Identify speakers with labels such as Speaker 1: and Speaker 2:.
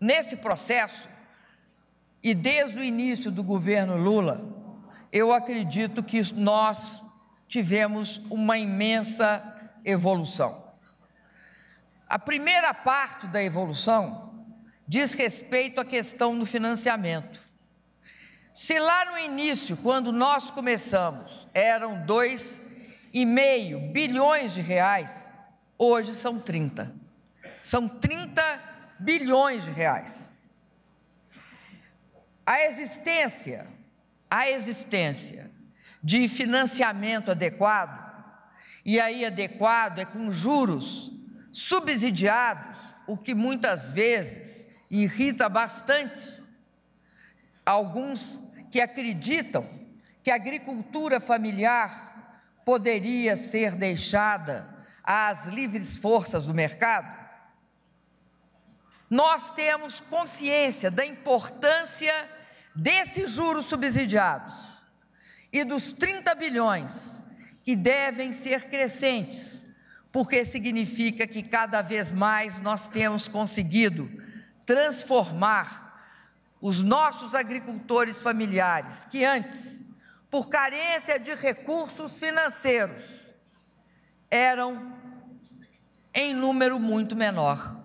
Speaker 1: nesse processo, e desde o início do governo Lula, eu acredito que nós tivemos uma imensa evolução. A primeira parte da evolução diz respeito à questão do financiamento. Se lá no início, quando nós começamos, eram 2,5 bilhões de reais, hoje são 30. São 30 bilhões de reais. A existência, a existência de financiamento adequado, e aí adequado é com juros subsidiados, o que muitas vezes irrita bastante alguns que acreditam que a agricultura familiar poderia ser deixada às livres forças do mercado. Nós temos consciência da importância desses juros subsidiados e dos 30 bilhões que devem ser crescentes, porque significa que cada vez mais nós temos conseguido transformar os nossos agricultores familiares, que antes, por carência de recursos financeiros, eram em número muito menor.